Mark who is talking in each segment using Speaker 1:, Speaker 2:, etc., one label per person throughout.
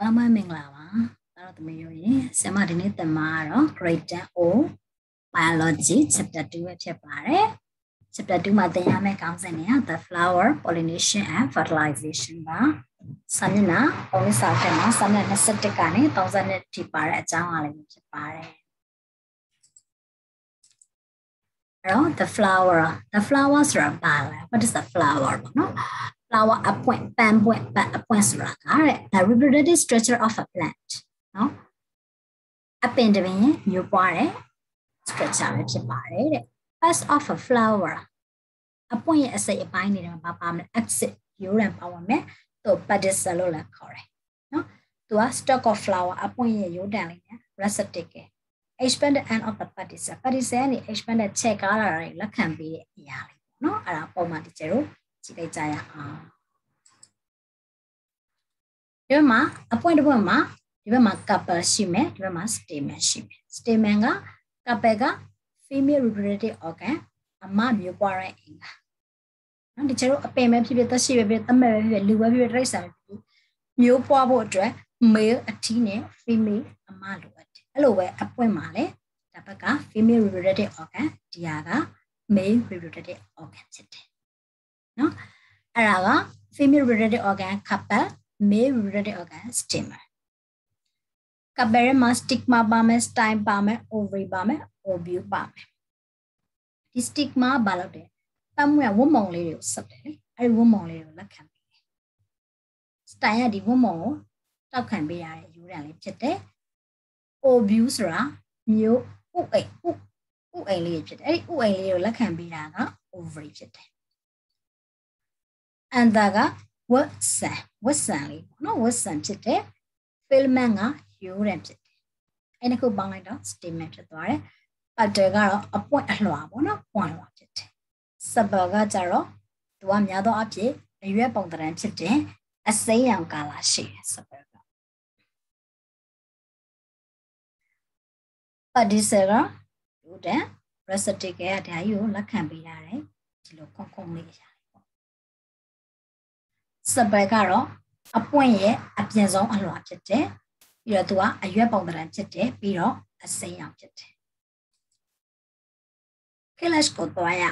Speaker 1: အားလုံးမင်္ဂလာပါဒါတော့သမီးတို့ရေဆင်မဒီနေ့သင်မှာတော့ grade 10 O biology chapter 2ပဲဖြစ်ပါတယ် chapter 2မှာသင်ရမယ့်ခေါင်းစဉ်တွေက the flower pollination and fertilization ပါစာမျက်နှာပုံလေးစာထဲမှာစာမျက်နှာ21ကနေ30ထိပါတဲ့အကြောင်းအရာလေးဖြစ်ပါတယ်အဲ့တော့ the flower the flower ဆိုတာဘာလဲ what is the flower ပေါ့နော် flower အပွင့်ပန်းပွင့်ပန်းအပွင့်ဆိုတာကတဲ့ the reproductive structure of a plant နော်အပင်တစ်ပင်မျိုးပွားတဲ့ structure ပဲဖြစ်ပါတယ်တဲ့ first of a flower အပွင့်ရဲ့အစိတ်အပိုင်းတွေမှာဘာပါမလဲ exit ရိုးရန်ပါဝင်မယ်သူ pedicel လို့လည်းခေါ်တယ်နော်သူက stalk of flower အပွင့်ရဲ့ရိုးတန်လေးနဲ့ receptacle expanded end of the pedicel pedicel ကနေ expanded ချက်ကားလာတာလက်ခံပေးတဲ့အရာလေးပေါ့နော်အဲ့ဒါပုံမှန်ဒီကျတို့ ကြည့်လိုက်ကြရအောင်ဒီဘက်မှာအပွင့်တစ်ပွင့်မှာဒီဘက်မှာ couple ရှိမယ်ဒီဘက်မှာ stamen ရှိမယ် stamen က couple က female reproductive organ အမမျိုးပွားတဲ့အင်္ဂါနော်ဒီကျတော့အပင်ပဲဖြစ်ဖြစ်သက်ရှိပဲဖြစ်သမက်ပဲဖြစ်ဖြစ်လူပဲဖြစ်ဖြစ်တိရစ္ဆာန်ပဲဖြစ်ဖြစ်မျိုးပွားဖို့အတွက် male အထီးနဲ့ female အမလိုအပ်တယ်အဲ့လိုပဲအပွင့်မှာလေဒါဘက်က female reproductive organ ဒီဟာက male reproductive organ ဖြစ်တယ် နော်အဲ့ဒါက female reproductive organ couple male reproductive organ stigma couple မှာ stigma ပါမယ် style ပါမယ် ovary ပါမယ် ovule ပါမယ်ဒီ stigma ဘာလို့လဲပတ်မှုရဝတ်မုံလေးတွေကိုဆက်တယ်လေအဲ့ဒီဝတ်မုံလေးတွေကိုလက်ခံပေးတယ် style ကဒီဝတ်မုံကိုတောက်ခံပေးရတဲ့ယူရန်လေးဖြစ်တယ် ovule ဆိုတာမျိုးဥအိမ်ဥဥအိမ်လေးဖြစ်တယ်အဲ့ဒီဥအိမ်လေးကိုလက်ခံပေးတာက ovary ဖြစ်တယ် အန်တာကဝတ်ဆန်ဝတ်ဆန်လေးပေါ့နော်ဝတ်ဆန်ဖြစ်တယ် filament ကရိုးတယ်ဖြစ်တယ်အဲ့ဒီခုပေါင်းလိုက်တော့ statement ဖြစ်သွားတယ် pattern ကတော့အပွင့်အလွှာပေါ့နော်ပွင့်လွှာဖြစ်တယ် suburb ကကြတော့သူကများသောအားဖြင့်အရွက်ပုံသဏ္ဍာန်ဖြစ်တယ်အစိမ်းရောင်ကာလာရှိတယ် suburb က padisel ကလူတဲ့ receptacle ကဒါကြီးကိုလက်ခံပေးရတယ်ဒီလိုခုံခုံလေးရတယ် စပယ်ကတော့အပွင့်ရဲ့အပြင်ဆုံးအလွှာဖြစ်တယ်ပြီးတော့သူကအရွက်ပုံသဏ္ဍာန်ဖြစ်တယ်ပြီးတော့အစိမ်းရောင်ဖြစ်တယ် Kalish ကိုတွားရ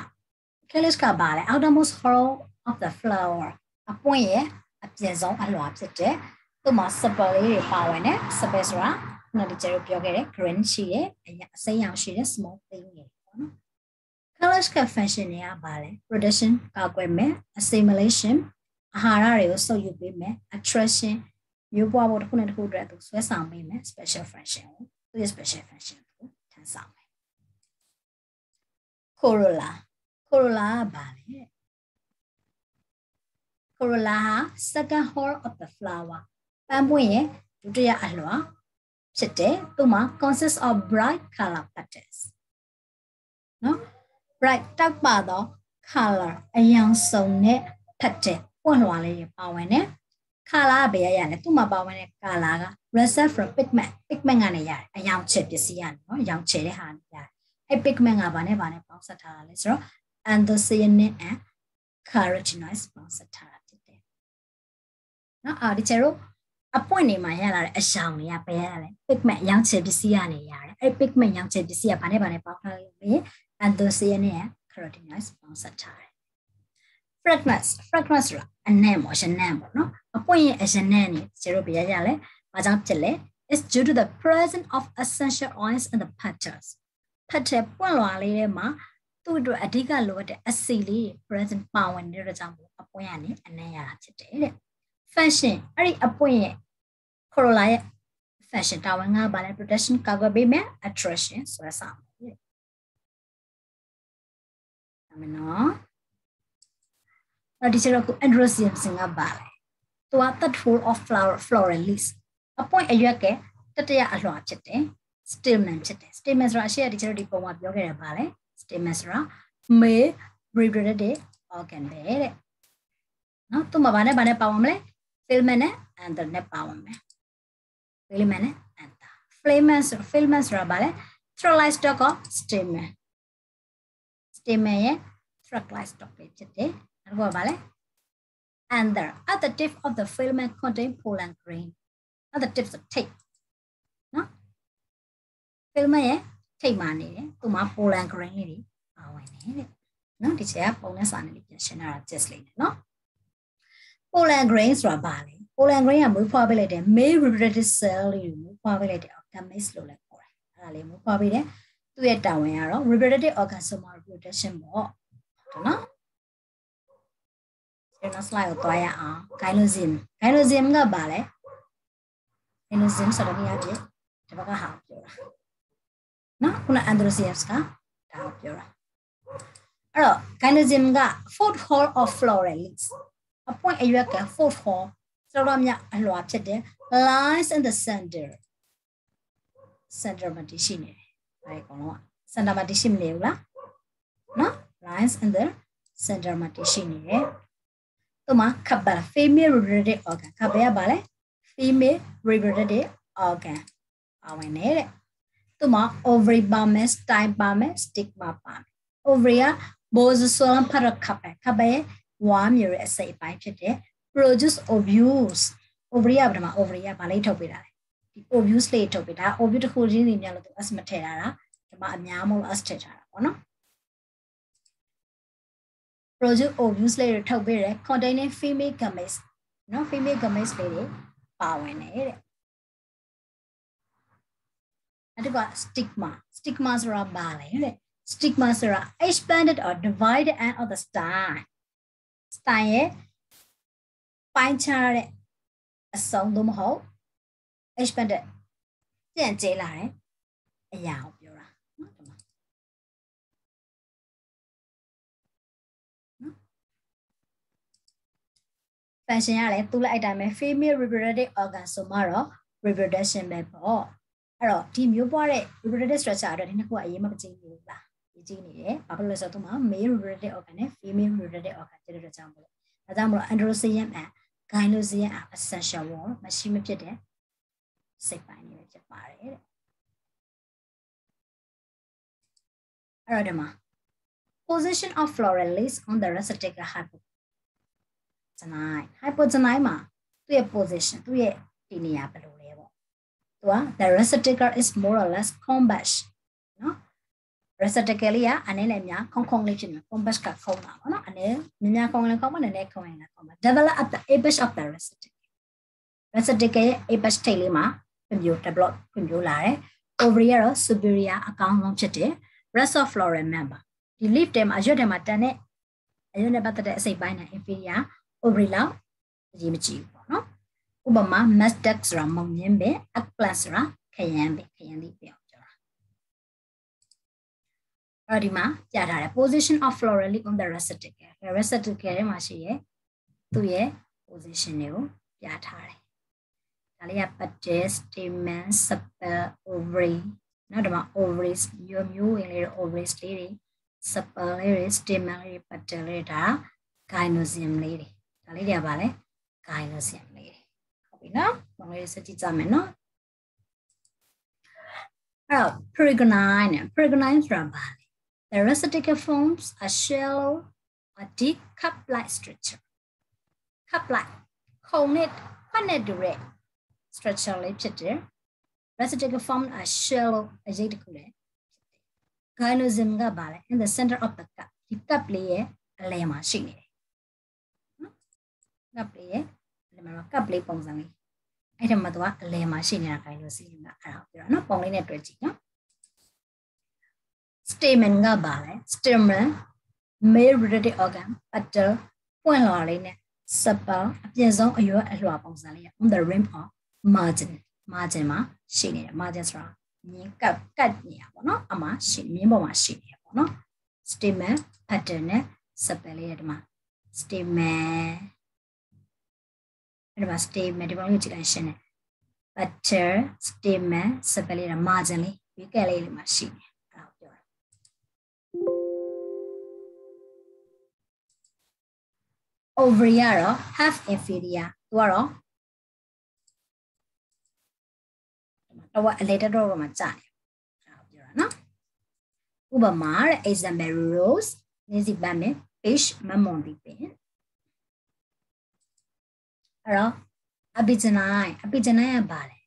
Speaker 1: Kalish ကပါလေ outermost hollow of the flower အပွင့်ရဲ့အပြင်ဆုံးအလွှာဖြစ်တယ်သူ့မှာစပယ်လေးတွေပါဝင်တယ်စပယ်ဆိုတာနော်ဒီကျတော့ပြောခဲ့တဲ့ green ရှိတယ်အစိမ်းရောင်ရှိတယ် small thing တွေပေါ့နော် Kalish က function တွေကပါလေ production ကာကွယ်မယ် assimilation အာဟာရတွေကိုစုပ်ယူပေးမယ် attraction မျိုးပွားဖို့တစ်ခုနဲ့တစ်ခုအတွက်သူဆွဲဆောင်ပေးမယ် special function ကိုသူရဲ့ special function ကိုထမ်းဆောင်မယ် corolla corolla ကဘာလဲ corolla ဟာ second hall of the flower ပန်းပွင့်ရဲ့ဒုတိယအလွှာဖြစ်တယ်သူမှာ consists of bright color petals နော် bright တောက်ပါသော color အယောင်စုံနဲ့ petal ပွင့်လွှာလေးပါဝင်တယ်ခါလာဘယ်ရရလဲသူ့မှာပါဝင်တဲ့ကာလာက reserve from pigment pigment ကနေရတယ်အယောင်ချယ်ပစ္စည်းရတယ်နော်အယောင်ချယ်တဲ့ဟာရတယ်အဲ့ pigment ကဘာနဲ့ဘာနဲ့ပေါင်းစပ်ထားတာလဲဆိုတော့ anthocyanin and carotenoids ပေါင်းစပ်ထားတာဖြစ်တယ်နော်အာဒီချေတို့အပွင့်နေမှာရလာတဲ့အယောင်တွေကဘယ်ရလဲ pigment အယောင်ချယ်ပစ္စည်းကနေရတယ်အဲ့ pigment အယောင်ချယ်ပစ္စည်းကဘာနဲ့ဘာနဲ့ပေါင်းထားလဲ anthocyanin and carotenoids ပေါင်းစပ်ထားတယ် fragrance fragrance ဆိုတာအနံ့ပေါ့ရနံ့ပေါ့နော်အပွင့်ရဲ့အရနံ့နေကျတို့ပြရကြလဲဘာကြောင့်ဖြစ်လဲ is due to the presence of essential oils in the petals ဖတ်တဲ့ပွင့်လွာလေးထဲမှာသူ့အတွက်အဓိကလိုအပ်တဲ့အဆီလေး present ပါဝင်နေတဲ့ကြောင့်အပွင့်ရနေအနံ့ရတာဖြစ်တယ်တဲ့ fashion အဲ့ဒီအပွင့်ရဲ့ corolla ရဲ့ fashion တာဝန်ကဘာလဲ protection ကာကွယ်ပေးမယ် attraction ဆိုရဆောင်တယ်အမနော် တော့ဒီကျတော့ androsyum စင်ကပါလေသူက third floor of flower floral leaves အပွင့်အရွက်ကတတရအလွှာဖြစ်တယ် stamen ဖြစ်တယ် stamen ဆိုတာအရှိရဒီကျတော့ဒီပုံမှာပြောခဲ့ရပါလေ stamen ဆိုတာ male reproductive organ ပဲတဲ့နော်သူ့မှာဗာနဲ့ဗာနဲ့ပါဝင်မလဲ filament နဲ့ anther နဲ့ပါဝင်မယ် filament နဲ့ anther filament ဆို filament ဆိုတာဗာလေ threadlike stalk of stamen stamen ရဲ့ threadlike stalk ပဲဖြစ်တယ်နောက် တစ်ခုကဘာလဲ anther at the tip of the filament contain pollen grain at the tips of tape နော် filament ရဲ့ထိပ်မှာနေတယ်သူမှာ pollen grain လေးတွေပါဝင်တယ်တဲ့နော်ဒီချက်ကပုံနဲ့စာနဲ့ပြန်ရှင်းတာ just လေးနဲ့နော် pollen grain ဆိုတာဘာလဲ pollen grain ကမွေးဖွားပေးလိုက်တဲ့ male reproductive cell လေးတွေမွေးဖွားပေးလိုက်တဲ့ gametes လို့လည်းခေါ်တယ်အဲ့ဒါလေးမွေးဖွားပေးတယ်သူ့ရဲ့တာဝန်ကတော့ reproductive organ soma reproduction ပေါ့ဟုတ်နော်ကျွန် တော် slide ကိုတွားရအောင် gynosym gynosym ကဘာလဲ gynosym ဆိုတာကပြဒီဘက်ကဟာပြောတာနော်ခုန androgens ကဒါကိုပြောတာအဲ့တော့ gynosym က fourth hall of floralis အပွင့်အရွက်က fourth hall ဆိုတော့မြအလွာဖြစ်တယ် lies in the center center မှာတည်ရှိနေတယ်အဲ့ဒီကောင်လုံးက center မှာတည်ရှိမနေဘူးလားနော် lies in the center မှာတည်ရှိနေတယ် သူမှာ couple female reproductive organ couple ကဘာလဲ female reproductive organ ပါဝင်နေတဲ့သူမှာ ovary ပါမယ် style ပါမယ် stigma ပါမယ် ovary က bosozoan para couple couple ရဲ့ဝါမျိုးရဲ့အစိတ်အပိုင်းဖြစ်တယ် produce ovules ovary ကပထမ ovary ကဘာလေးထုတ်ပေးတာလဲဒီ ovules လေးထုတ်ပေးတာ ovule တစ်ခုချင်းစီများလို့သူ s မထည့်တာလားဒီမှာအများမလို့ s ထည့်ထားတာပေါ့နော် produce ovules လေးတွေထုတ်ပေးတယ် containing female gametes နော် female gametes လေးတွေပါဝင်တယ်တဲ့အဲ့ဒါက stigma stigma ဆိုတာဘာလဲတဲ့ stigma ဆိုတာ expanded or divided end of the stem stem ရဲ့ပိုင်းခြားတဲ့အစုံသို့မဟုတ် expanded ပြန့်ကျဲလာတဲ့အရာကိုပြောတာနော်ဒီမှာ function ကလည်းသူ့လိုက်အတိုင်းပဲ female reproductive organ ဆိုမှတော့ reproduction ပဲပေါ့အဲ့တော့ဒီမျိုးပွားတဲ့ reproductive structure အတွက်ဒီနှစ်ခုကအရေးမပကြီးဘူးလားရေးကြီးနေတယ်ဘာဖြစ်လို့လဲဆိုတော့သူမှာ male reproductive organ နဲ့ female reproductive organ ကျတဲ့ကြောင့်မလို့ဒါကြောင့်မလို့ androgen and gynosium are essential ဘောမရှိမဖြစ်တဲ့စိတ်ပိုင်းတွေဖြစ်ပါတယ်တဲ့အဲ့တော့ဒီမှာ position of floral leaves on the receptacle hypo ဇနိုင်း hypogenae မှာသူ့ရဲ့ position သူ့ရဲ့ဒီနေရာဘယ်လိုလဲပေါ့သူက the receptacle is more or less compact နော် receptacle လေးကအနေနဲ့များခုံခုံလေးဖြစ်နေ compact ကခုံတာပေါ့နော်အနေမြများခုံလည်းခုံမနည်းနည်းခုံရင်လည်းခုံပါ develop at the apex of the receptacle receptacle ရဲ့ apex ထိပ်လေးမှာဖွံ့ဖြိုး develop ဖွံ့ဖြိုးလာတယ် ovary ကတော့ superior အကောင်းဆုံးဖြစ်တယ် rest of floral member ဒီ leaf တဲမှာအရွက်တဲမှာတန်တဲ့အရွက်နဲ့ပတ်သက်တဲ့အစိတ်ပိုင်းနဲ့ inferior ovary လောက်အရေးမကြီးဘူးပေါ့နော်ဥပမာ mustard ဆိုတာမုံညင်းပဲ eggplant ဆိုတာခရမ်းပဲခရမ်းလေးပြောပြောတာအဲ့ဒီမှာပြထားတယ် position of florally on the receptacle receptacle ထဲမှာရှိရဲ့သူ့ရဲ့ position တွေကိုပြထားတယ်ဒါလေးက petal stamen sepal ovary နောက်ဒီမှာ ovaries မျိုးမျိုးဝင်လေးတွေ ovaries လေးတွေ sepal လေးတွေ stamen လေးတွေ petal လေးဒါ gynosium လေးတွေ ဒါလေးတွေကဘာလဲ gynosium လေးတွေဟုတ်ပြီနော်။ဘာလို့စကြည့်ကြမယ်နော်။အဲ့တော့ perigonine နဲ့ perigonine ဆိုတာဘာလဲ The receptacle forms a shallow a deep cup-like structure. cup-like ခုံနဲ့ပတ်နဲ့တူတဲ့ structure လေးဖြစ်တယ်။ receptacle form a shallow အရေးတစ်ခုလေ။ gynosium ကဘာလဲ in the center of the cup ဒီ cup လေးရဲ့အလယ်မှာရှိနေတယ်။ ် cup လေးရဲ့အလယ်မှာ cup လေးပုံစံလေးအဲ့ဒါမှတော့အလယ်မှာရှိနေတာ gynosium ကအဲ့ဒါပြောတာနော်ပုံလေးနဲ့တွေ့ကြည့်နော် stamen ကပါလဲ stamen male reproductive organ petal ပွင့်လာလေးနဲ့ sepal အပြင်ဆုံးအရွယ်အလွှာပုံစံလေး on the rim of margin margin မှာရှိနေတယ် margin ဆိုတာမြင်းကပ်ကတ်နေရပေါ့နော်အမှာရှိမြင်းပေါ်မှာရှိနေရပေါ့နော် stamen petal နဲ့ sepal လေးဒီမှာ stamen အဲ့ဒီမှာ stamen ဒီပုံလေးကြည့်လိုက်ရှင်းတယ် petal stamen sepal လေးက margin လေးဝီကက်လေးလေးမှာရှိနေအဲ့ဒါပြောတာ ovary ကတော့ half inferior သူကတော့တော့အလေတော့တော့မှကြာနေအဲ့ဒါပြောတာနော်ဥပမာတဲ့ example rose နေစီပန်းမယ် fish မမွန်ဒီပင် အဲ့တော့ epigenetic epigenetic ကဘာလဲ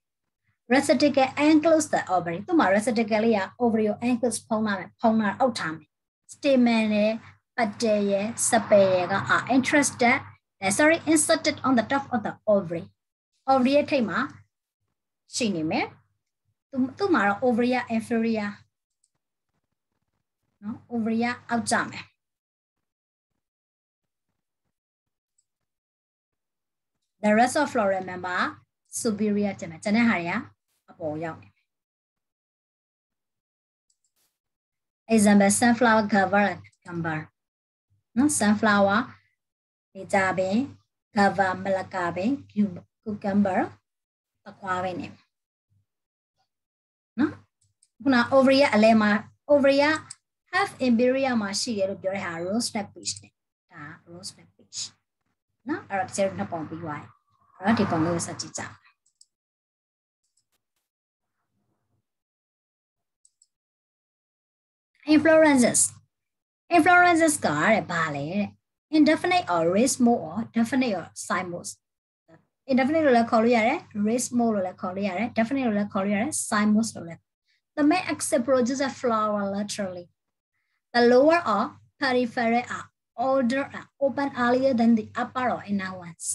Speaker 1: reciprocal enclose the ovary သူ့မှာ reciprocal လေးက ovary ကို enclose ဖုံးထားမယ်ဖုံးထားအောက်ထားမယ် stamen နဲ့ petal ရဲ့ sepal ရဲ့က are interested sorry inserted on the top of the ovary ovary ရဲ့ထိပ်မှာရှိနေမယ်သူသူ့မှာတော့ ovary က inferior နော် ovary ကအောက်ကျမယ် the rest of floral member superior ကျမယ်ကျန်တဲ့ဟာတွေကအပေါ်ရောက်နေမယ် example sunflower cover cucumber နော် sunflower နေကြပင် cover မလကာပင် cucumber တခွားပဲနေနော်ခုန ovary ရဲ့အလဲမှာ ovary က half imperial မှာရှိတယ်လို့ပြောတဲ့ဟာ rose snap peach နဲ့ဒါ rose snap peach နော်အဲ့တော့ဒီနှစ်ပုံပြီးသွားတယ် အဲ့တော့ဒီပုံလေးကိုဆက်ကြည့်ကြအောင် inflorescences inflorescences ကတဲ့ဘာလဲတဲ့ indefinite or raised mode or definite or side mode indefinite လို့လည်းခေါ်လို့ရတယ် raised mode လို့လည်းခေါ်လို့ရတယ် definite လို့လည်းခေါ်လို့ရတယ် side mode လို့လည်း the main axis produces a flower laterally the lower or peripheral are older and open earlier than the upper or inner ones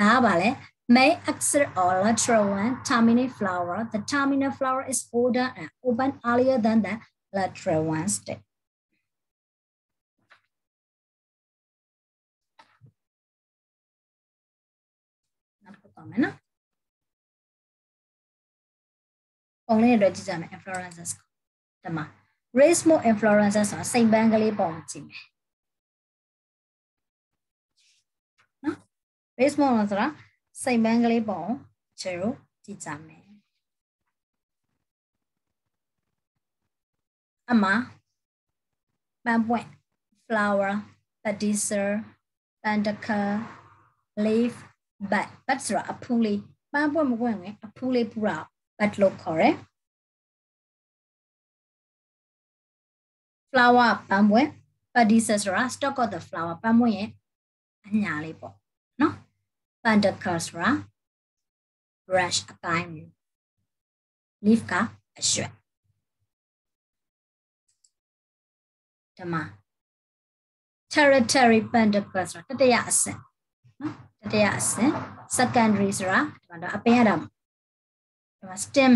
Speaker 1: ဒါကဘာလဲ main axis or lateral one terminate flower the terminal flower is older and open earlier than the lateral one stick နောက်တစ်ခုပါမယ်နော်ပုံလေးတွေကြည့်ကြမယ် inflorescences ဒီမှာ raise more inflorescences ဆိုတာစိန်ပန်းကလေးပုံကြည့်မယ်နော် raise more ဆိုတာစိန်ပန်းကလေးပုံခြေတို့ကြည့်ကြမယ်အမပန်းပွင့် flower pedicer pentacle leaf bud bud ဆိုတာအဖူးလေးပန်းပွင့်မပွင့်ငယ်အဖူးလေးပူတာ bud လို့ခေါ်တယ် flower ပန်းပွင့် pedicer ဆိုတာ stalk of the flower ပန်းပွင့်ရဲ့အညာလေးပေါ့ နော် pentacle ဆိုတာ brush အပိုင်းမျိုး leaf ကအရွက်ဓမ္မ territory pentacle ဆိုတာတတိယအဆင့်နော်တတိယအဆင့် secondary ဆိုတာဒီမှာတော့အပင်ရတာဒီမှာ stem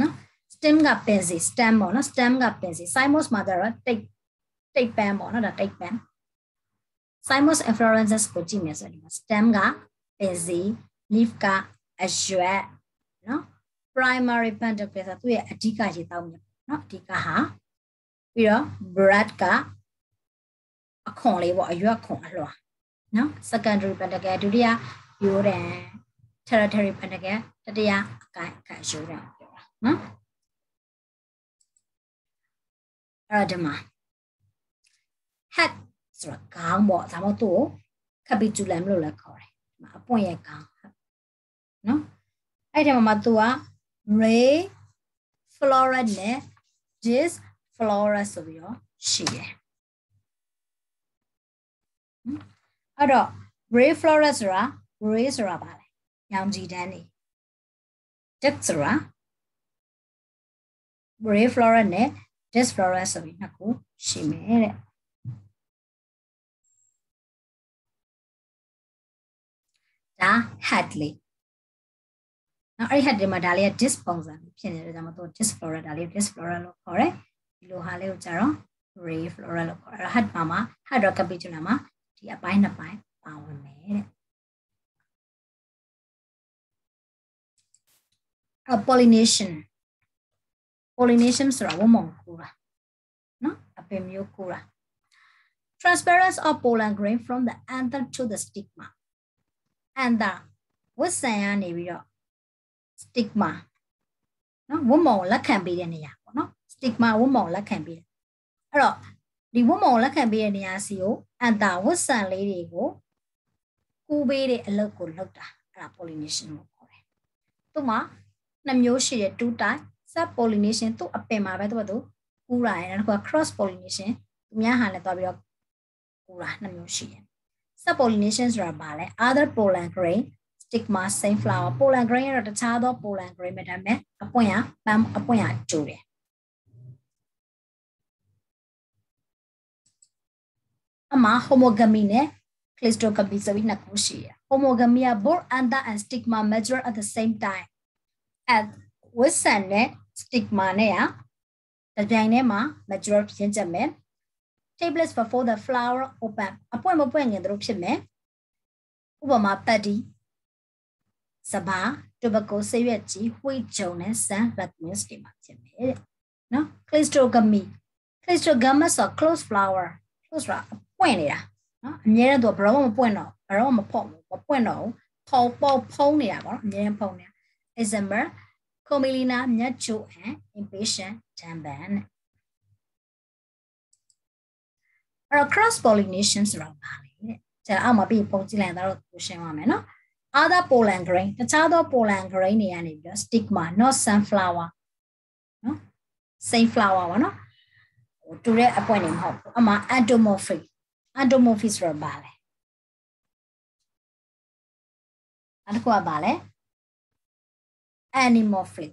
Speaker 1: နော် stem ကပင်စီ stem ပေါ့နော် stem ကပင်စီ cymos မှာတော့တိတ်တိတ်ပန်းပေါ့နော်ဒါတိတ်ပန်း cymos inflorescences ကိုကြည့်မယ်ဆိုရင်ဒီမှာ stem ကပင်စီ leaf ကအရွက်နော် primary pentacle ဆိုသူ့ရဲ့အဓိကရေတောက်မြတ်နော်အဓိကဟာပြီးတော့ bread ကအခွန်လေးပေါ့အရွက်ခွန်အလွှာနော် secondary pentacle ဒုတိယယူတယ် territory pentacle တတိယအကိုင်အကိုင်ယူတယ်ပြောတာနော်အဲ့ဒါဒီမှာ head ဆိုတာခေါင်းပေါ့ဒါမှမဟုတ်သူ့ကို capitulum လို့လည်းခေါ်တယ်ဒီမှာအပွင့်ရဲ့ခေါင်းနော်အဲ့ဒီမှာသူက ray flora နဲ့ dis flora ဆိုပြီးတော့ရှိတယ်အဲ့တော့ ray flora ဆိုတာ ray ဆိုတာပါလေညောင်ကြည်တန်းနေ dis ဆိုတာ ray flora နဲ့ dis flora ဆိုပြီးနှစ်ခုရှိမယ်တဲ့ ဒါ hat လေးနော်အဲ့ဒီ hat ဒီမှာဒါလေးက dis ပုံစံဖြစ်နေတဲ့ကြောင့်မသူ dis flora ဒါလေး dis flora လို့ခေါ်တယ်ဒီလိုဟာလေးကိုကြတော့ ray flora လို့ခေါ်တယ် hat မှာမှာ hat တော့ capitula မှာဒီအပိုင်းနှစ်ပိုင်းပါဝင်မယ်တဲ့အ pollination pollination ဆိုတာဝမုံကူတာနော်အပင်မျိုးကူတာ transference of pollen grain from the anther to the stigma Anther ဝတ်ဆန်ရနေပြီးတော့ stigma နော်ဝမုံလက်ခံပေးတဲ့နေရာပေါ့နော် stigma ဝမုံလက်ခံပေးတယ်အဲ့တော့ဒီဝတ်မုံလက်ခံပေးတဲ့နေရာစီကိုအန်တာဝတ်ဆန်လေးတွေကိုကူးပေးတဲ့အလုပ်ကိုလုပ်တာအဲ့ဒါ pollination ကိုခေါ်တယ်။သူ့မှာနှစ်မျိုးရှိတယ် two type sub pollination သူ့အပင်မှာပဲသူကသူကူးရတယ်နောက်တစ်ခုက cross pollination သူများဟာလည်းတွားပြီးတော့ကူးတာနှစ်မျိုးရှိတယ်။ sub pollination ဆိုတာဘာလဲ other pollen grain stigma same flower pollen grain ကတော့တခြားသော pollen grain ပဲဒါပေမဲ့အပွင့်ရပန်းအပွင့်ရကျိုးတယ်အမ homogamy နဲ့ cleistogamy ဆိုပြီးနှစ်ခုရှိတယ် homogamy က both anther and stigma mature at the same time at wisdom နဲ့ stigma နဲ့ကတပြိုင်တည်းမှာ mature ဖြစ်ကြမယ် take place before the flower open အပွင့်မပွင့်ခင်တို့ဖြစ်မယ်ဥပမာပတ်ဒီစဘာတူဘကိုဆေးရွက်ကြီးဝှိဂျုံနဲ့ဆန်လက်မစ်တွေမှာဖြစ်မယ်တဲ့နော် cleistogamy cleistogamy ဆို close flower close ဆိုတာပွင့်နေတာနော်အများနဲ့တော့ဘရောမပွင့်တော့ဘရောမဖော့မပွင့်တော့ဖော်ပေါဖုံးနေတာပေါ့နော်အများနဲ့ဖုံးနေတာ example Comilina မြတ်ချို and impatient jamban အဲ့တော့ cross pollination ဆိုတာဘာလဲတဲ့ကျန်အောက်မှာပြီးပုံကြည့်လိုက်တော့ကိုရှင်းပါမယ်နော် other pollen grain တခြားသော pollen grain တွေကနေပြီးတော့ stigma not sunflower နော် same flower ပါနော်ဟိုတူတဲ့အပွင့်နေမဟုတ်ဘူးအမှ endomorphy endomorphy ဆိုတာဘာလဲအဲ့ဒါကဘာလဲ animorphy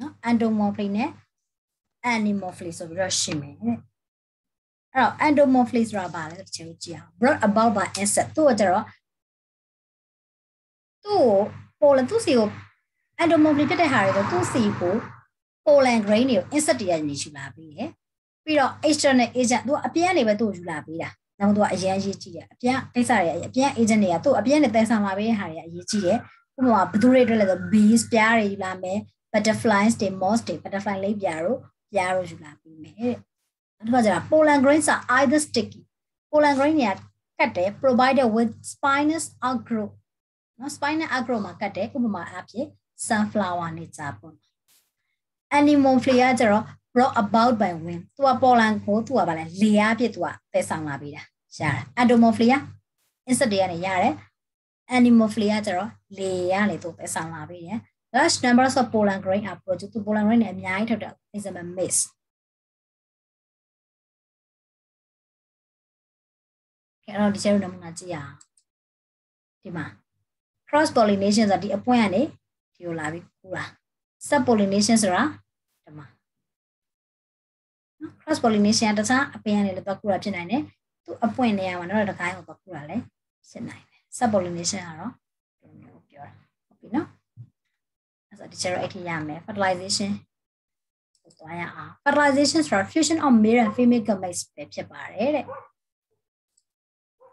Speaker 1: နော် endomorphy နဲ့ animorphy ဆိုပြီးတော့ရှင်းမယ်တဲ့ အဲ့တော့ endomorphy ဆိုတာဘာလဲတစ်ချက်ကြည့်အောင် brought about by insect သူ့ကကျတော့သူ့ကိုပိုလန်သူ့စီကို endomorphy ဖြစ်တဲ့ဟာတွေတော့သူ့စီကို pollen grain တွေကို insect တွေကနေယူလာပြီးတယ်ပြီးတော့ external agent သူကအပြန်နေပဲသူ့ကိုယူလာပြီးတာနောက်သူကအရန်ရေးကြည့်တယ်အပြန်ကိစ္စတွေအပြန် agent တွေကသူ့အပြန်နဲ့တန်းဆောင်လာပေးတဲ့ဟာတွေအရေးကြီးတယ်ဥပမာဘယ်သူတွေအတွက်လဲဆို bees ပြားတွေယူလာမယ် butterflies တွေ moths တွေ butterfly လေးပြားတို့ပြားတို့ယူလာပြီးမယ်တဲ့နောက် တစ်ခါကျတော့ pollen grains are either sticky pollen grain တွေကကတ်တယ် provided with spinous outgrowth နော် spinous outgrowth မှာကတ်တယ်ဥပမာအဖြစ် sunflower နဲ့ကြာပေါ့ animal flea ကျတော့ brought about by wind သူက pollen ကိုသူကဗာလဲလေအားဖြစ်သူကသယ်ဆောင်လာပေးတာရတယ် endomorphilia insect တွေကနေရတယ် animal flea ကျတော့လေကနေသူသယ်ဆောင်လာပေးတယ် large numbers of pollen grain are produced သူ pollen grain တွေအများကြီးထုတ်တယ် example maize အဲ့တော့ဒီကျတော့နမူနာကြည့်ရအောင်ဒီမှာ cross pollination ဆိုတာဒီအပွင့်ကနေဒီကိုလာပြီးကူတာ sub pollination ဆိုတာဒီမှာနော် cross pollination တခြားအပင်ကနေလည်းတော့ကူတာဖြစ်နိုင်တယ်သူအပွင့်နေရမှာတော့တခိုင်းကိုတော့ကူတာလည်းဖြစ်နိုင်တယ် sub pollination ကတော့ဒီမျိုးပြောတာဟုတ်ပြီနော်အဲ့ဆိုဒီကျတော့အဲ့ဒီရမယ် fertilization ကိုသွားရအောင် fertilization ဆိုတာ fusion of male and female gametes ပဲဖြစ်ပါတယ်တဲ့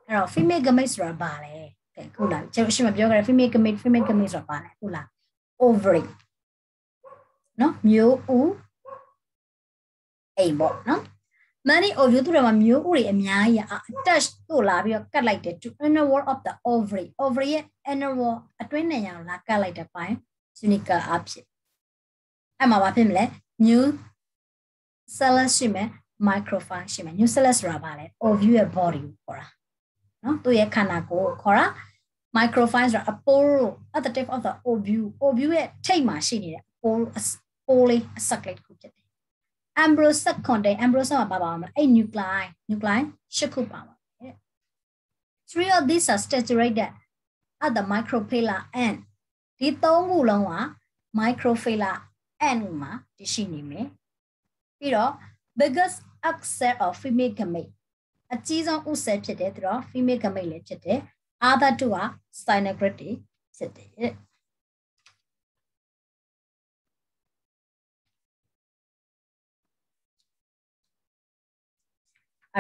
Speaker 1: အဲ့တော့ female gametes ဆိုတာဘာလဲကဲခုလာကျွန်တော်ရှင်းမပြောကြရ female gamete female gamete ဆိုတာဘာလဲခုလာ ovary နော်မျိုးဥအိမ်ပေါ့နော် many of you တို့ကမျိုးဥတွေအများကြီး attach တို့လာပြီးတော့ကတ်လိုက်တယ် to inner wall of the ovary ovary ရဲ့ inner wall အတွင်းနေရာကိုလာကတ်လိုက်တဲ့ပိုင်း unique အဖြစ်အဲ့မှာဘာဖြစ်မလဲ new cellus ရှိမယ် microphile ရှိမယ် new cellus ဆိုတာဘာလဲ ovule ရဲ့ body ကိုခေါ်တာ နော်သူ့ရဲ့ခန္ဓာကိုယ်ကိုခေါ်တာ microphile ဆိုတာ aporo at the tip of the ovule ovule ရဲ့ထိပ်မှာရှိနေတဲ့ aporo ပိုးလေးအစက်ကလေးတစ်ခုဖြစ်တယ် ambrosic contain ambrosic မှာပါပါမှာအဲ့ nuclei nuclei ရှစ်ခုပါပါ three of these are saturated at the microphylla end ဒီသုံးခုလုံးက microphylla end မှာတရှိနေမယ်ပြီးတော့ biggest axis of female gamete အကြီးဆုံးဥဆက်ဖြစ်တဲ့သူတော့ female gamete လည်းဖြစ်တယ် other two က synagogue တွေဖြစ်တယ်အဲ့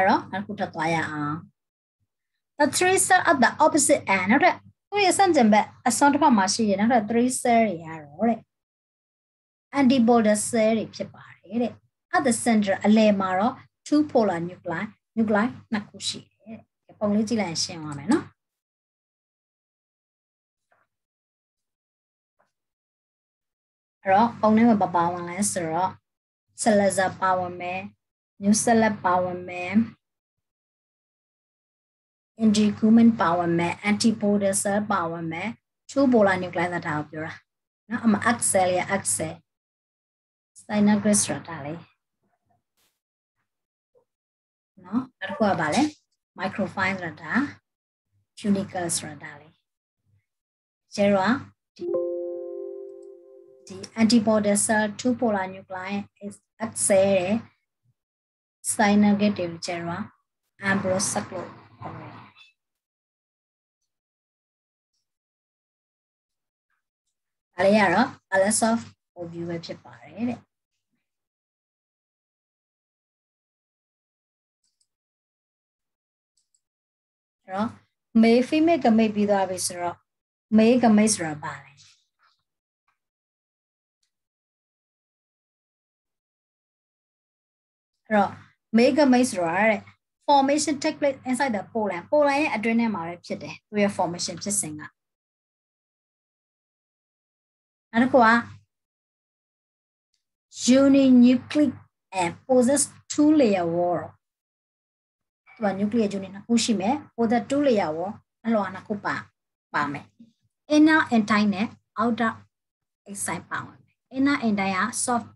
Speaker 1: တော့အခုထပ်သွားရအောင် the three cell at the opposite end နောက်ထပ်သူ့ရဲ့ဆန့်ကျင်ဘက်အစွန်းတစ်ဖက်မှာရှိရနောက်ထပ်3 cell တွေရတော့တဲ့ antibody cell တွေဖြစ်ပါတယ်တဲ့ at the center အလယ်မှာတော့ two polar nuclei nuclei နှစ်ခုရှိတယ်တဲ့ပုံလေးကြည့်လိုက်ရင်ရှင်းသွားမယ်နော်အဲ့တော့ပုံထဲမှာပပါဝင်လဲဆိုတော့ cellular ပါဝင်မယ် new cell ပါဝင်မယ် integument ပါဝင်မယ် antibody cell ပါဝင်မယ် two polar nuclei ဆိုတာကိုပြောတာနော်အမ axel ရ axel synagogue ဆိုတာလေ နော်နောက်တစ်ခုကပါလဲ microfine ဆိုတာ unical ဆိုတာလေ ကျဲတော့ဒီဒီ antibody cell two polar nuclei is access တဲ့ sign negative ကျဲတော့ ambrosic လို့ခေါ်တယ်ဒါလေးကတော့ balance of overview ပဲဖြစ်ပါတယ်တဲ့ အဲ့တော့ male female ကမိတ်ပြီးသွားပြီဆိုတော့ male ကမိတ်ဆိုတာပါလဲအဲ့တော့ male ကမိတ်ဆိုတာတဲ့ formation take place inside the pollen pollen ရဲ့အတွင်းထဲမှာပဲဖြစ်တယ်သူရဲ့ formation ဖြစ်စဉ်ကနောက်တစ်ခုက uninucleic and possess two layer wall သူက nuclear unit နှစ်ခုရှိမယ် possess two layer wall အလွှာနှစ်ခုပါပါမယ် inner intine နဲ့ outer exine ပါဝင်မယ် inner intine က soft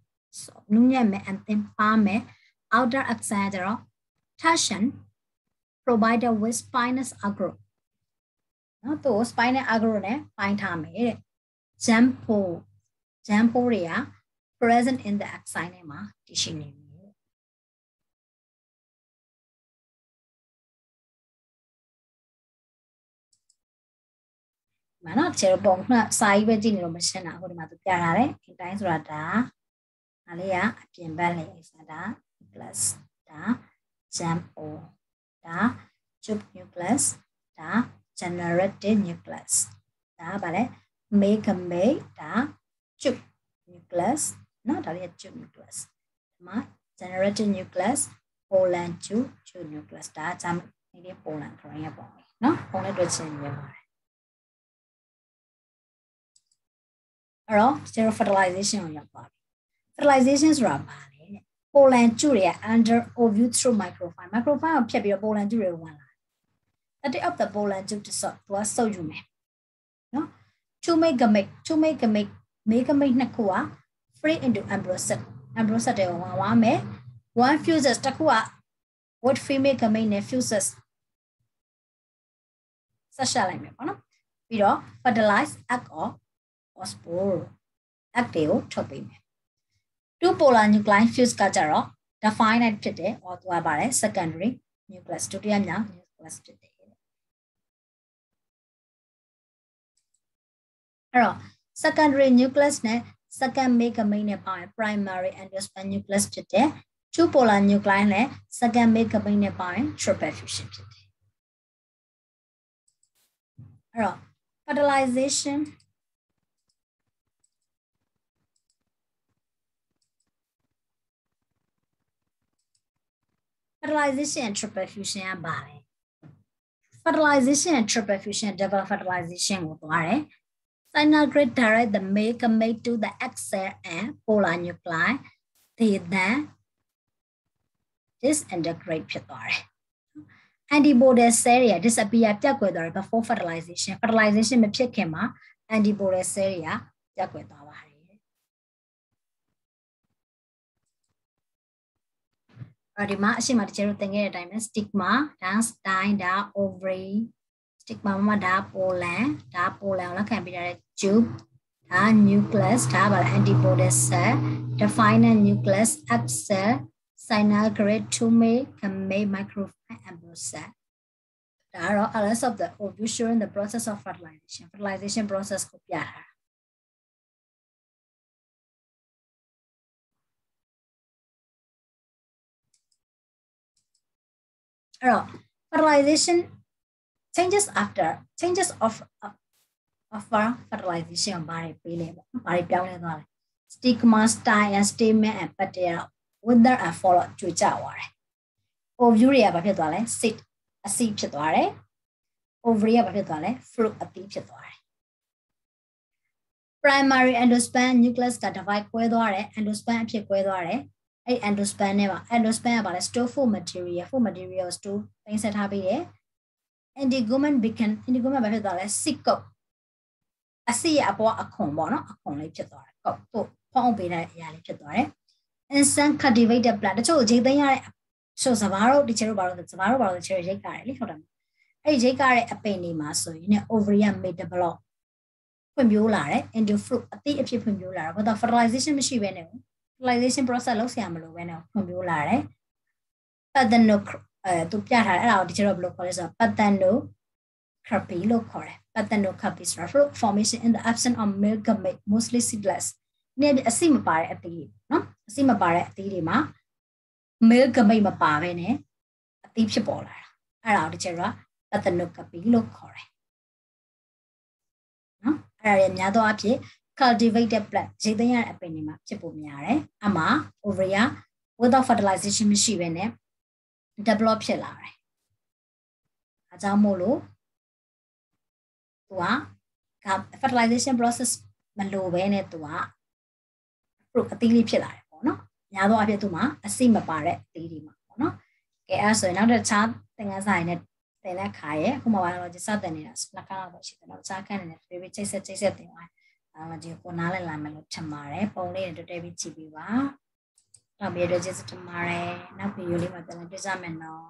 Speaker 1: နူးညံ့မယ် and thin ပါမယ် outer exine ကျတော့ tension provided with spinous agro နော်သူ spinal agro နဲ့ပိုင်းထားမယ်တဲ့ jampo jampo တွေက present in the exine ထဲမှာတည်ရှိနေတ မှာနော်တကယ်တော့ပုံမှန်စာရေးပဲကြည့်နေလို့မရှင်းတာဟိုဒီမှာသူပြထားတယ်အင်တိုင်းဆိုတာဒါဒါလေးကအပြင်ဘက်လေးဆိုတာ plus ဒါ example ဒါ tube nucleus ဒါ generated nucleus ဒါဗါလဲ make a make ဒါ tube nucleus နော်ဒါလေးက tube nucleus ဒီမှာ generated nucleus poland tube tube nucleus ဒါအကြောင်းဒီ poland ခရင်ရပုံလေးနော်ပုံလေးတွေ့ချင်ရပါတယ် တော့ zero fertilization ကိုရောက်ပါပြီ fertilization ဆိုတာဘာလဲပိုလန်ကျူတွေက under ovule through microphile microphile ကိုဖြတ်ပြီးတော့ပိုလန်ကျူတွေဝင်လာတယ် that of the pollen tube to sort သူကစုပ်ယူမယ်နော် to make gamete to make gamete make gamete နှစ်ခုက free into ambroset ambroset တွေဝင်သွားမယ် one fuses တစ်ခုက what female gamete နဲ့ fuses ဆက်ရှာလိုက်မယ်ပေါ့နော်ပြီးတော့ fertilize egg or spore egg တွေကိုထုတ်ပေးမယ်2 polar nuclei fuse ကကြတော့ definite ဖြစ်တယ်ဟောသွားပါတယ် secondary nucleus ဒုတိယမြောက် nucleus ဖြစ်တယ်အဲ့တော့ secondary nucleus နဲ့ second megamain နဲ့ပါရင် primary endosperm nucleus ဖြစ်တယ် two polar nuclei နဲ့ second megamain နဲ့ပါရင် triple fusion ဖြစ်တယ်အဲ့တော့ fertilization fertilization and triple fusion ကပါတယ် fertilization and triple fusion double fertilization ကိုသွားတယ် Synagrid direct the male gamete to the egg cell and polar nuclei they then disintegrate ဖြစ်သွားတယ် antibody cell တွေ disappear ပြတ်ကွယ်သွားတယ် before fertilization fertilization မဖြစ်ခင်မှာ antibody cell တွေကပြတ်ကွယ်သွားပါတယ် ် ဒီမှာအရှိမတချို့သင်ခဲ့တဲ့အတိုင်းပဲ stigma ဒါ style ဒါ ovary stigma မှာဒါ pollen ဒါ pollen ကိုလက်ခံပေးတဲ့ tube ဒါ nucleus ဒါပါ antibody cell defined nucleus egg cell signal grade tumor gamete microphile embryo cell ဒါတော့ alice of the ovule during the process of fertilization fertilization process ကိုပြတာ အဲ့တော့ fertilization changes after changes of of fertilization ဘာတွေပေးလဲပေါ့ဘာတွေပြောင်းလဲသွားလဲ stigma style and stamen and petal wither and follow ကြွကြသွားတယ် ovule တွေကဘာဖြစ်သွားလဲ seed အစီဖြစ်သွားတယ် ovary ကဘာဖြစ်သွားလဲ fruit အသီးဖြစ်သွားတယ် primary endosperm nucleus က divide ကွဲသွားတယ် endosperm အဖြစ်ကွဲသွားတယ် အဲ့ endosperm နဲ့ပါ endosperm ကပါလဲ store food material food material store တင်ဆက်ထားပြီးတယ် integument beacon integument ဘာဖြစ်သွားလဲ sick cup အစီရအပေါ်အခွန်ပေါ့နော်အခွန်လေးဖြစ်သွားတယ်ကုတ်တို့ဖောင်းပေးတဲ့အရာလေးဖြစ်သွားတယ် instant cultivated plant တချို့ဂျိတ်သိမ်းရတဲ့ဆိုစဘာတို့ဒီချေတို့ဘာလို့စဘာတို့ဘာလို့ချေရိတ်ကြတယ်လေဟုတ်တယ်အဲ့ရိတ်ကြတဲ့အပင်တွေမှာဆိုရင် ovary က made develop ဖွံ့ဖြိုးလာတယ် into fruit အသီးအဖြစ်ဖွံ့ဖြိုးလာတယ်ဘာသာ fertilization မရှိဘဲနဲ့ fertilization process လုပ်ဆရာမလို့ပဲနဲ့ဖွံ့ဖြိုးလာတယ် pathano အဲသူပြထားတယ်အဲ့ဒါကိုဒီကျတော့ဘယ်လိုခေါ်လဲဆိုတော့ pathano carpi လို့ခေါ်တယ် pathano carpi ဆိုတာ fruit formation in the absence of milk gamete mostly seedless နည်းအစိမပါတဲ့အသီးတွေနော်အစိမပါတဲ့အသီးတွေမှာ milk gamete မပါဘဲနဲ့အသီးဖြစ်ပေါ်လာတာအဲ့ဒါကိုဒီကျတော့ pathano carpi လို့ခေါ်တယ်နော်အဲ့ဒါတွေအများသောအားဖြင့် cultivated plant ရိတ်သိမ်းရတဲ့အပင်တွေမှာဖြစ်ပေါ်များတယ်အမှ ovary without fertilization မရှိဘဲနဲ့ develop ဖြစ်လာတယ်။အဲကြောင့်မို့လို့သူက fertilization process မလိုဘဲနဲ့သူက fruit အသီးလေးဖြစ်လာတယ်ပေါ့နော်။များသောအားဖြင့်သူမှာအစိမပါတဲ့အသီးတွေမှာပေါ့နော်။ကဲအဲဆိုရင်နောက်တစ်ခြားသင်ခန်းစာရင်းနဲ့တင်တဲ့ခါရဲ့အခုမှ biology စတင်နေတာနှစ်ခါတော့ရှိတယ်။နောက်ခြားခန်းနေတယ်ပြေးချိတ်ဆက်ချိတ်ဆက်တင်သွား။ အဲဒီကိုနားလည်လာမယ်လို့ထင်ပါတယ်။ပုံလေးနဲ့တွေ့တွေ့ပြီးကြည့်ပြီးပါ။နောက်ပြီးတော့ကျေးဇူးတင်ပါတယ်နောက်ဗီဒီယိုလေးမှာပြန်လည်တွေ့ကြမယ်နော်